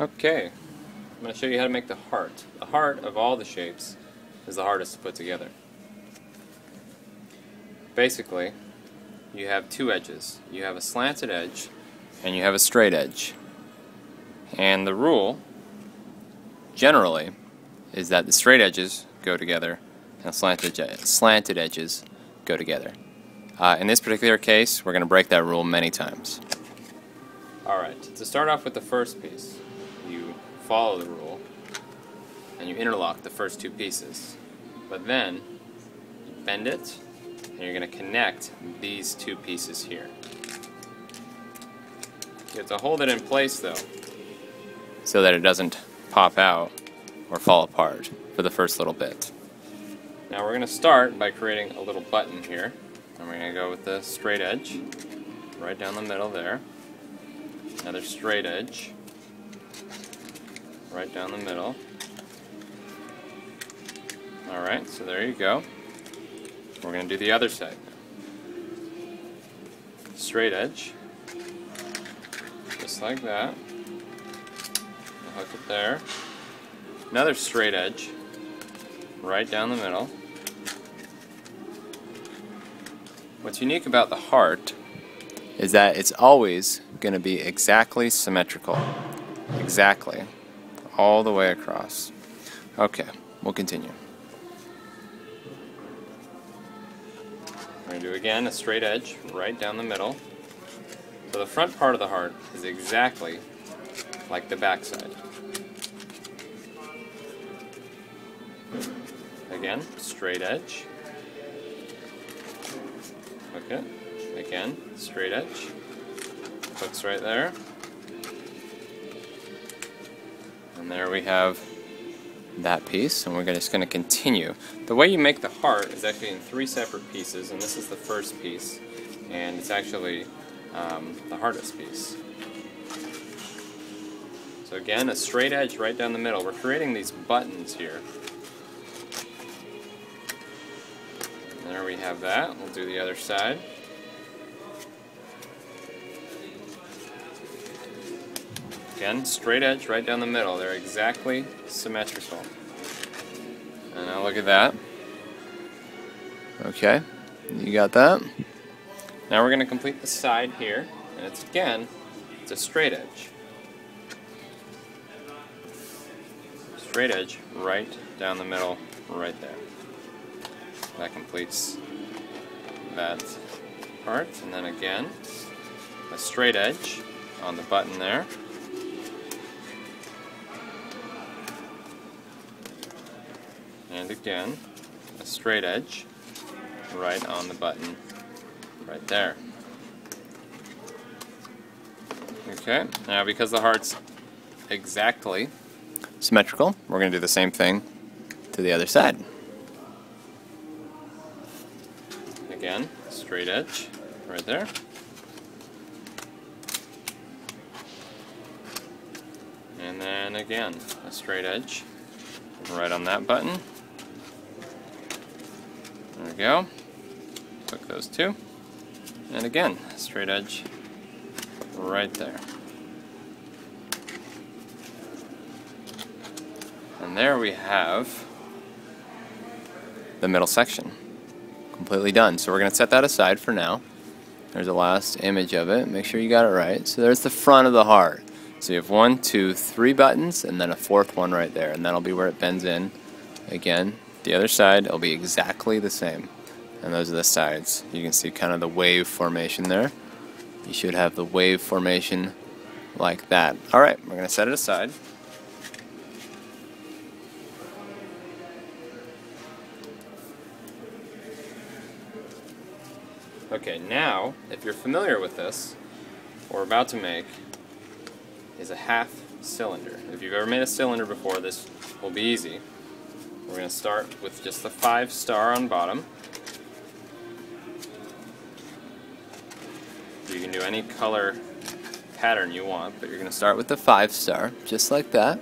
Okay, I'm going to show you how to make the heart. The heart of all the shapes is the hardest to put together. Basically, you have two edges. You have a slanted edge and you have a straight edge. And the rule, generally, is that the straight edges go together and slanted, slanted edges go together. Uh, in this particular case, we're going to break that rule many times. Alright, to start off with the first piece, follow the rule and you interlock the first two pieces. But then, you bend it and you're going to connect these two pieces here. You have to hold it in place though, so that it doesn't pop out or fall apart for the first little bit. Now we're going to start by creating a little button here. And we're going to go with the straight edge, right down the middle there. Another straight edge, right down the middle. Alright, so there you go. We're going to do the other side. Straight edge, just like that. I'll hook it there. Another straight edge, right down the middle. What's unique about the heart is that it's always going to be exactly symmetrical. Exactly. All the way across. Okay, we'll continue. We're going to do again a straight edge right down the middle. So the front part of the heart is exactly like the back side. Again, straight edge. Okay, again, straight edge. Hooks right there. And there we have that piece, and we're just going to continue. The way you make the heart is actually in three separate pieces, and this is the first piece, and it's actually um, the hardest piece. So again, a straight edge right down the middle. We're creating these buttons here. There we have that. We'll do the other side. Again, straight edge right down the middle. They're exactly symmetrical. And now look at that. Okay, you got that? Now we're going to complete the side here. And it's again, it's a straight edge. Straight edge right down the middle, right there. That completes that part. And then again, a straight edge on the button there. And again, a straight edge right on the button right there. Okay, now because the heart's exactly symmetrical, we're going to do the same thing to the other side. Again, straight edge right there. And then again, a straight edge right on that button. We go. Hook those two. And again, straight edge right there. And there we have the middle section completely done. So we're going to set that aside for now. There's a last image of it. Make sure you got it right. So there's the front of the heart. So you have one, two, three buttons, and then a fourth one right there. And that'll be where it bends in. Again, the other side, it'll be exactly the same. And those are the sides. You can see kind of the wave formation there. You should have the wave formation like that. Alright, we're going to set it aside. Okay, now, if you're familiar with this, what we're about to make is a half cylinder. If you've ever made a cylinder before, this will be easy. We're going to start with just the five star on bottom. You can do any color pattern you want, but you're going to start with the five star, just like that.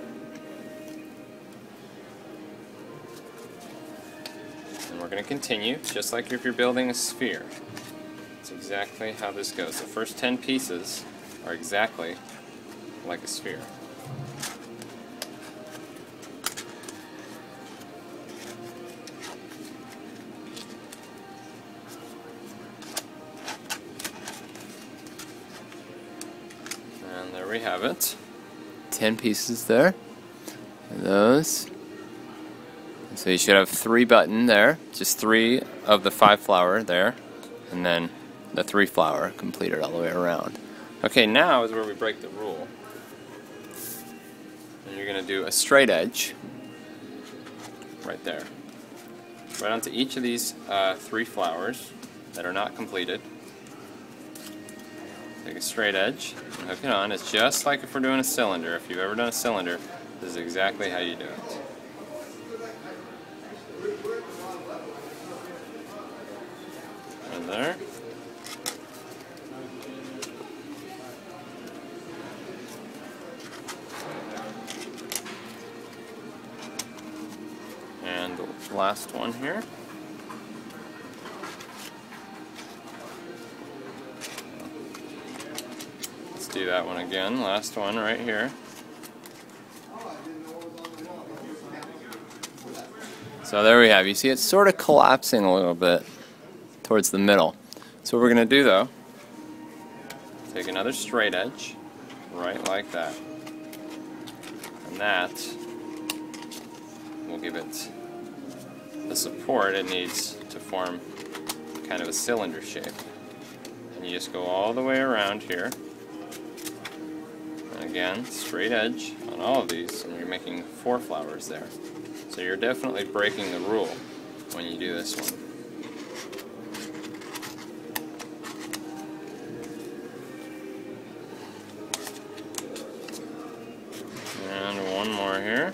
And we're going to continue, just like if you're building a sphere. That's exactly how this goes. The first 10 pieces are exactly like a sphere. We have it. 10 pieces there. Those. So you should have three button there, just three of the five flower there, and then the three flower completed all the way around. Okay, now is where we break the rule. And you're going to do a straight edge right there. Right onto each of these uh, three flowers that are not completed. Take a straight edge and hook it on. It's just like if we're doing a cylinder. If you've ever done a cylinder, this is exactly how you do it. And there. And the last one here. Do that one again. Last one right here. So there we have. You see it's sort of collapsing a little bit towards the middle. So what we're going to do though, take another straight edge, right like that. And that will give it the support it needs to form kind of a cylinder shape. And you just go all the way around here. Again, straight edge on all of these, and you're making four flowers there. So you're definitely breaking the rule when you do this one. And one more here.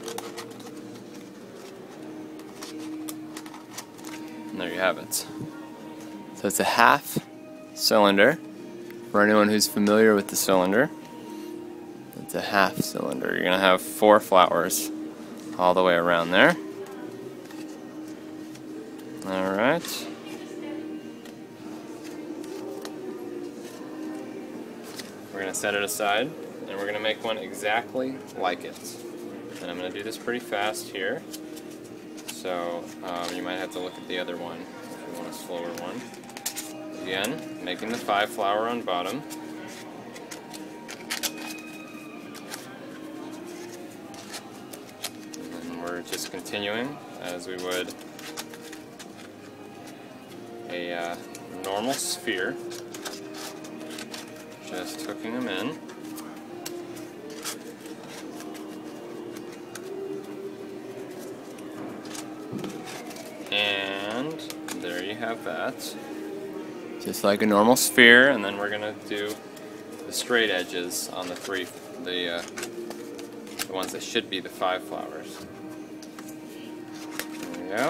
And there you have it. So it's a half cylinder. For anyone who's familiar with the cylinder, a half cylinder. You're going to have four flowers all the way around there. Alright. We're going to set it aside and we're going to make one exactly like it. And I'm going to do this pretty fast here. So um, you might have to look at the other one if you want a slower one. Again, making the five flower on bottom. Continuing as we would a uh, normal sphere. Just hooking them in. And there you have that. Just like a normal sphere, and then we're gonna do the straight edges on the three, the, uh, the ones that should be the five flowers. Keep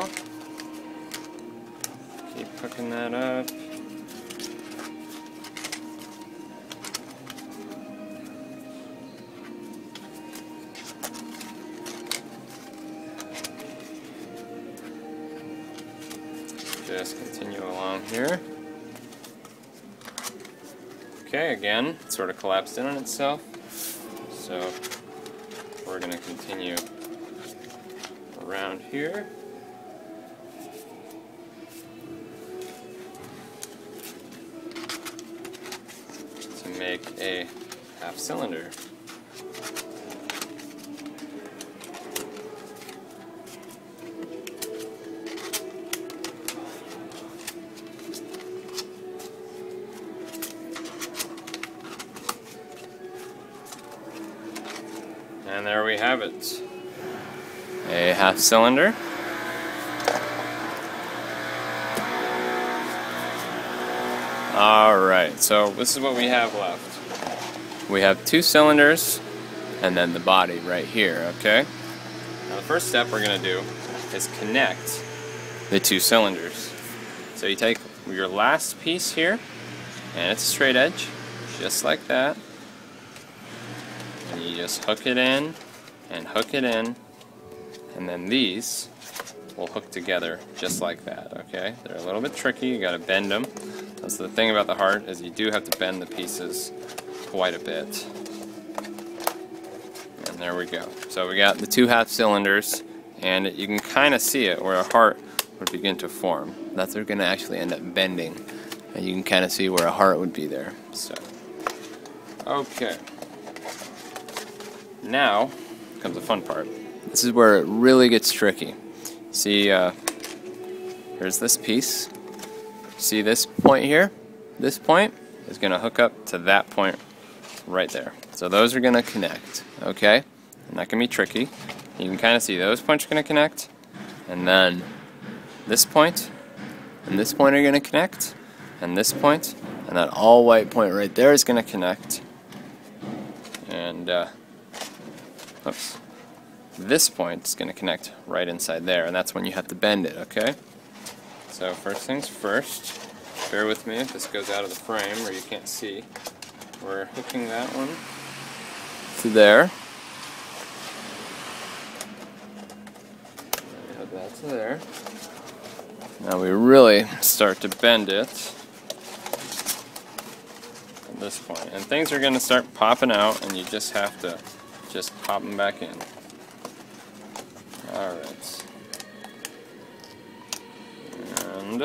hooking that up. Just continue along here. Okay, again, it sort of collapsed in on itself. So we're going to continue around here. Make a half cylinder. And there we have it. A half cylinder. Alright, so this is what we have left. We have two cylinders and then the body right here, okay? Now the first step we're going to do is connect the two cylinders. So you take your last piece here, and it's a straight edge, just like that. And you just hook it in, and hook it in, and then these will hook together just like that, okay? They're a little bit tricky, you gotta bend them. That's the thing about the heart, is you do have to bend the pieces quite a bit. And there we go. So we got the two half cylinders, and you can kind of see it where a heart would begin to form. That's they're going to actually end up bending, and you can kind of see where a heart would be there. So, okay. Now comes the fun part. This is where it really gets tricky. See, uh, here's this piece. See this point here? This point is going to hook up to that point right there. So those are going to connect, okay? And that can be tricky. You can kind of see those points are going to connect, and then this point and this point are going to connect, and this point, and that all white point right there is going to connect. And, uh, oops, this point is going to connect right inside there, and that's when you have to bend it, okay? So first things first, bear with me if this goes out of the frame or you can't see. We're hooking that one to there. Hook that to there. Now we really start to bend it at this point. And things are going to start popping out and you just have to just pop them back in. Alright. And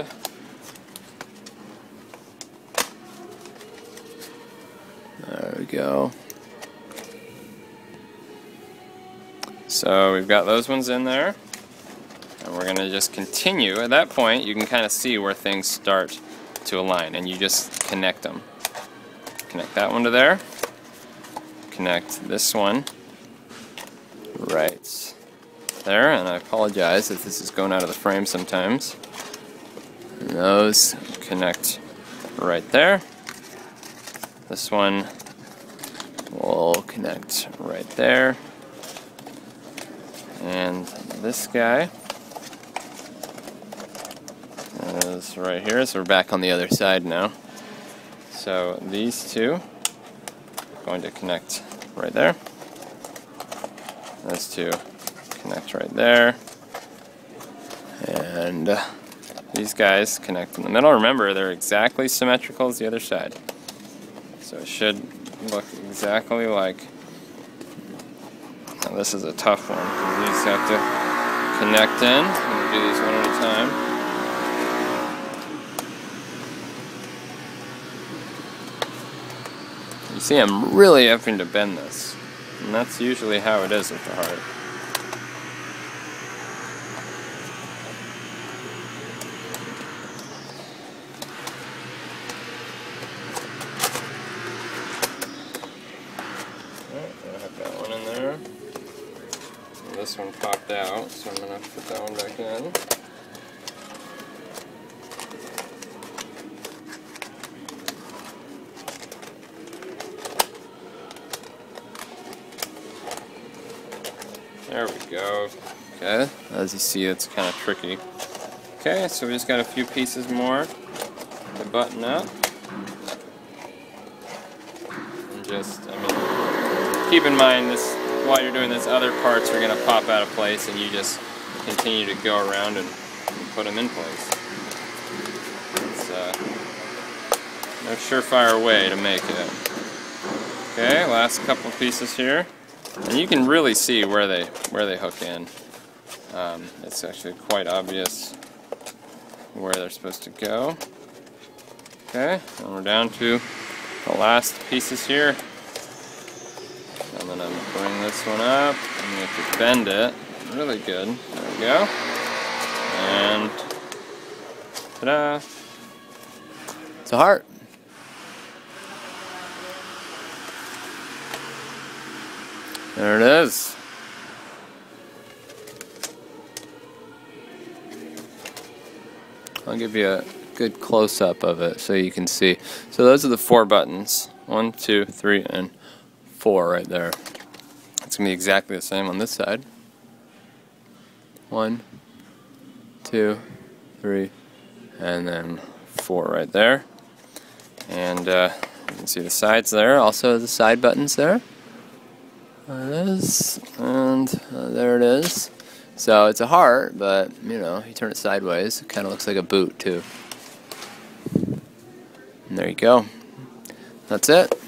there we go. So we've got those ones in there. And we're going to just continue. At that point, you can kind of see where things start to align, and you just connect them. Connect that one to there. Connect this one right there, and I apologize if this is going out of the frame sometimes. Those connect right there. This one will connect right there. And this guy is right here, so we're back on the other side now. So these two are going to connect right there. Those two connect right there. And these guys connect in the middle. Remember, they're exactly symmetrical as the other side. So it should look exactly like. Now this is a tough one because these have to connect in. I'm going to do these one at a time. You see I'm really having to bend this. And that's usually how it is with the heart. I have that one in there. And this one popped out, so I'm going to put that one back in. There we go. Okay, as you see, it's kind of tricky. Okay, so we just got a few pieces more to button up. And just, I mean, keep in mind this while you're doing this, other parts are going to pop out of place and you just continue to go around and, and put them in place. It's uh, no surefire way to make it. Okay, last couple pieces here. And you can really see where they where they hook in. Um, it's actually quite obvious where they're supposed to go. Okay, and we're down to the last pieces here. And then I'm bring this one up. I'm going to bend it really good. There we go. And ta-da! It's a heart. There it is. I'll give you a good close-up of it so you can see. So those are the four buttons. One, two, three, and four right there. It's going to be exactly the same on this side. One, two, three, and then four right there. And uh, you can see the sides there, also the side buttons there. There it is, and uh, there it is. So it's a heart, but you know, you turn it sideways, it kind of looks like a boot too. And there you go. That's it.